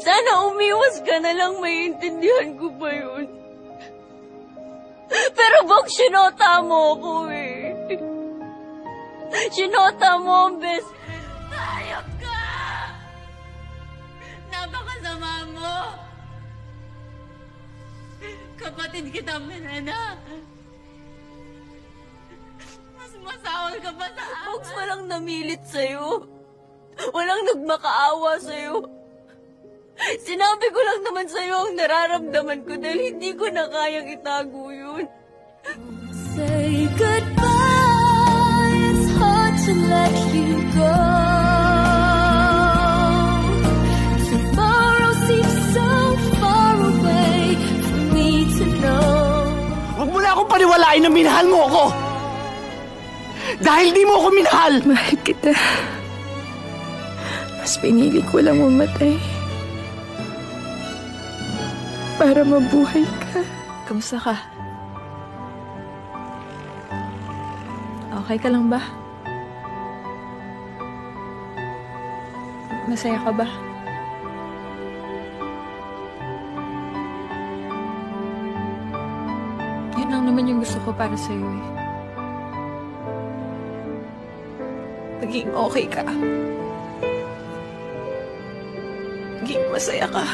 Sana umiwas ka na lang, maiintindihan ko pa yun. Pero Bok, sinota mo ako eh. Sinota mo ang best friend. Hayop ka! Napakasama mo! Kapatid kita, Menena. Mas masawal ka pa sa akin. Bogs, walang namilit sa'yo. Walang nagmakaawa sa'yo. Sinabi ko lang naman sa'yo ang nararamdaman ko dahil hindi ko na kayang itago yun. Say goodbye. It's hard to let you go. Tomorrow seems so far away for me to know. Huwag mo na akong paniwalain na minahal mo ako! Dahil di mo ako minahal! Mahal kita. Mas pinili ko lang mamatay. Para mabuhay ka. Kamusta ka? Okay ka lang ba? Masaya ka ba? Yun lang naman yung gusto ko para sa'yo eh. Maging okay ka. Maging masaya ka.